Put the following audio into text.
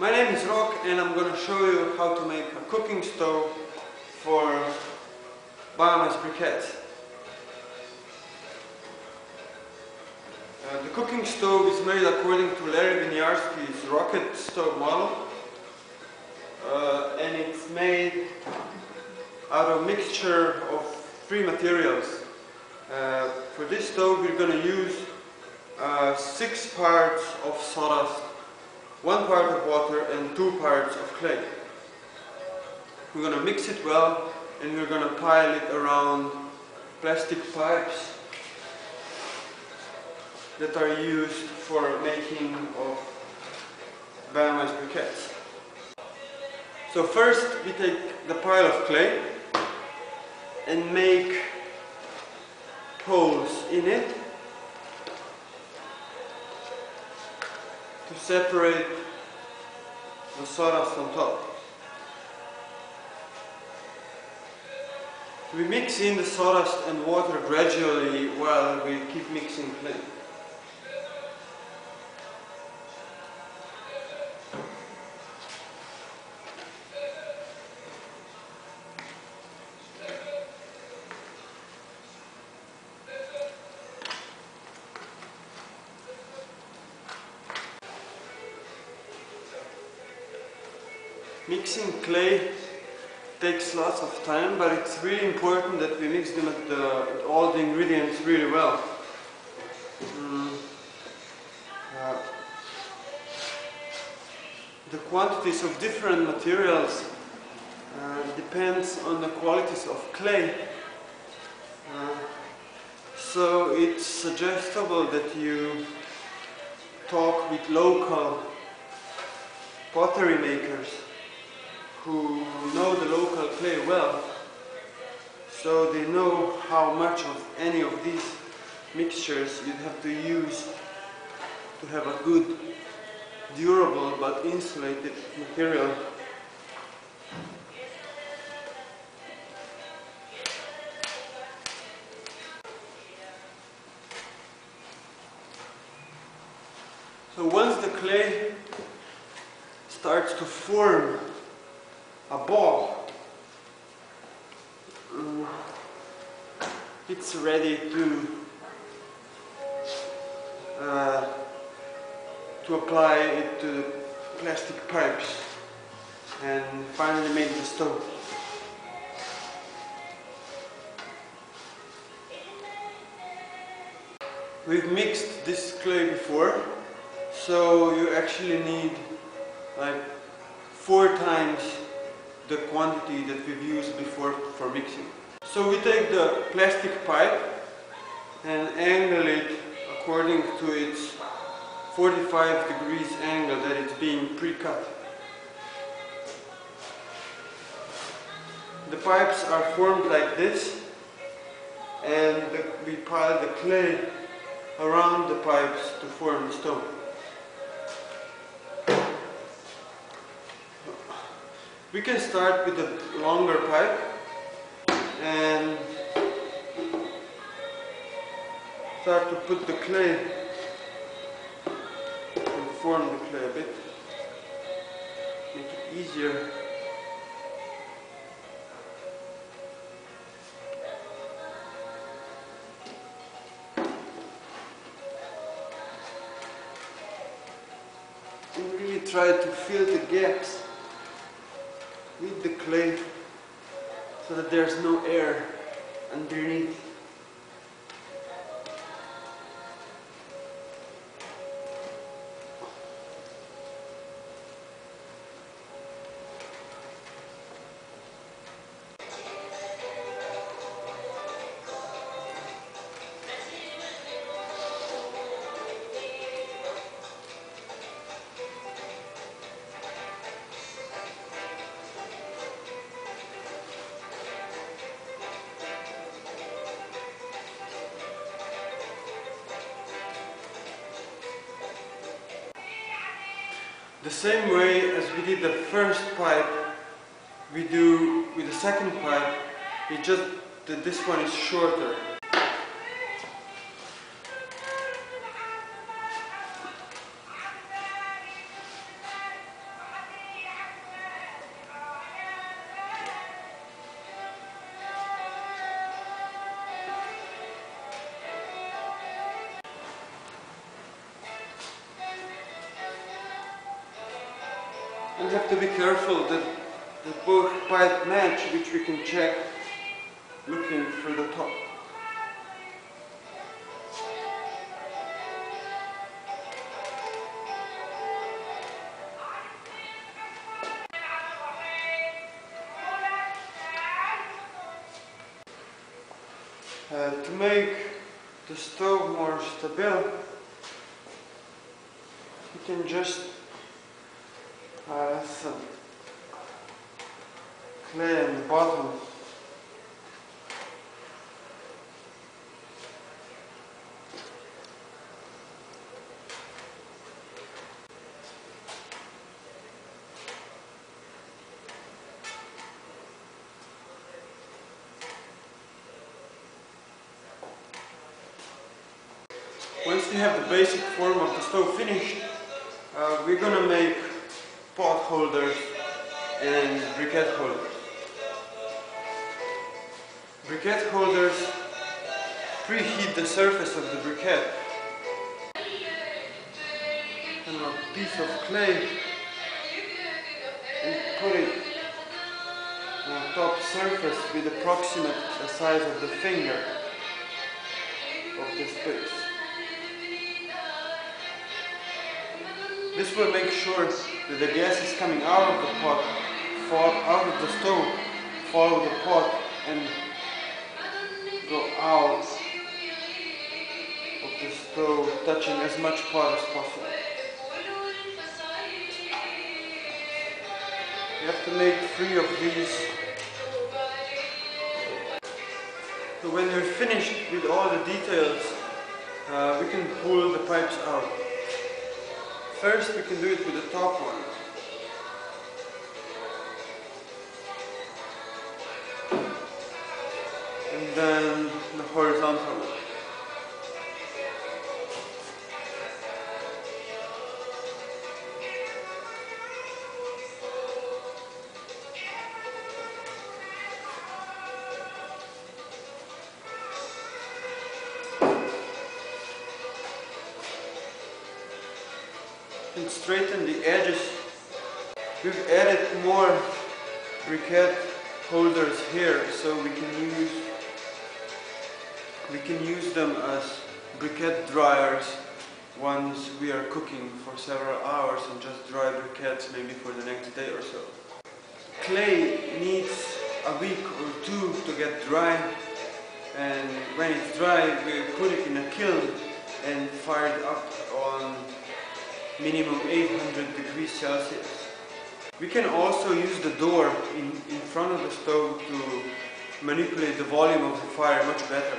My name is Rok and I'm going to show you how to make a cooking stove for biomass briquettes. Uh, the cooking stove is made according to Larry Winiarski's rocket stove model uh, and it's made out of a mixture of three materials. Uh, for this stove we're going to use uh, six parts of sawdust one part of water and two parts of clay. We're going to mix it well and we're going to pile it around plastic pipes that are used for making of biomass briquettes. So first we take the pile of clay and make holes in it separate the sawdust on top. We mix in the sawdust and water gradually while we keep mixing clay. Mixing clay takes lots of time, but it's really important that we mix them at, the, all the ingredients really well. Mm. Uh, the quantities of different materials uh, depends on the qualities of clay. Uh, so it's suggestible that you talk with local pottery makers who know the local clay well so they know how much of any of these mixtures you'd have to use to have a good durable but insulated material. So once the clay starts to form a ball, um, it's ready to uh, to apply it to plastic pipes and finally make the stove. We've mixed this clay before so you actually need like four times the quantity that we've used before for mixing. So we take the plastic pipe and angle it according to its 45 degrees angle that it's being pre-cut. The pipes are formed like this and we pile the clay around the pipes to form the stone. We can start with a longer pipe and start to put the clay and form the clay a bit. Make it easier. And really try to fill the gaps with the clay so that there's no air underneath. The same way as we did the first pipe, we do with the second pipe, we just that this one is shorter. And have to be careful that the both pipe match, which we can check looking through the top. Uh, to make the stove more stable, you can just some clay on the bottom. Once we have the basic form of the stove finished, uh, we're gonna make pot holders and briquette holders. Briquette holders preheat the surface of the briquette and a piece of clay and put it on top surface with approximate the size of the finger of the space. This will make sure that the gas is coming out of the pot, fall out of the stove, follow the pot and go out of the stove, touching as much pot as possible. You have to make three of these. So when you're finished with all the details, uh, we can pull the pipes out. First we can do it with the top one. And then the horizontal one. And straighten the edges. We've added more briquette holders here so we can use we can use them as briquette dryers once we are cooking for several hours and just dry briquettes maybe for the next day or so. Clay needs a week or two to get dry and when it's dry we put it in a kiln and fire it up on minimum 800 degrees Celsius. We can also use the door in, in front of the stove to manipulate the volume of the fire much better.